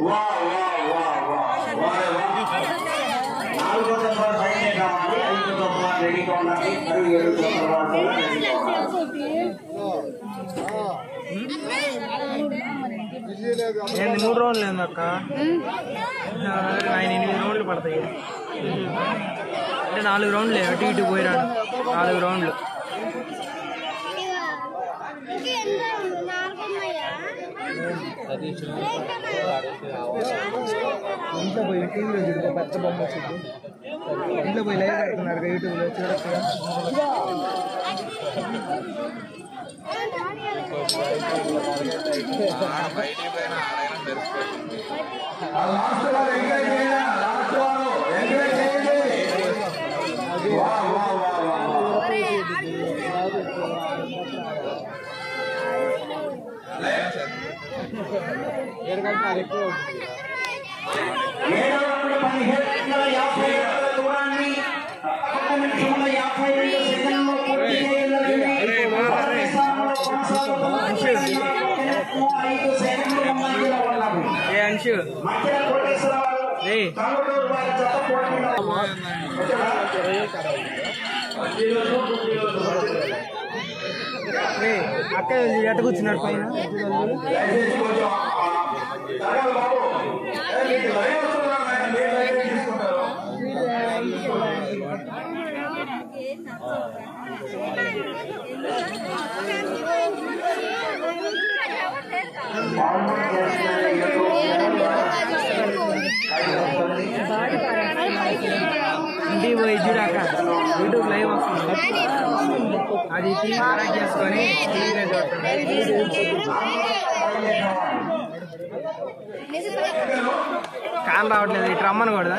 వా వా వా వా నాలుగో కావాలి ఐదో రెడీగా ఉండాలి మరియు ఏడు ఏంది మూడు రౌండ్లు లేదు అక్క? ఆయన ఎనిమిది రౌండ్లు పడతాయి. అంటే నాలుగు రౌండ్లు అటు ఇటు పోయినాడు. నాలుగు రౌండ్లు. ఇంట్లో పోయి టీవీలో చూడు పెద్ద బొమ్మ వచ్చింది ఇంట్లో పోయి లైవ్ పెడుతున్నారు యూట్యూబ్లో చూడొచ్చు ఆ లాస్ట్ వారు ఏ అక్క ఎట్ట కూర్చున్నాడు పైన ఇంటికి పోయి చూడాక యూట్యూబ్ లైవ్ వస్తుంది అది టీవీ కనెక్ట్ చేసుకొని టీవీలో కాన్ రావట్లేదు ఇటు రమ్మని కూడా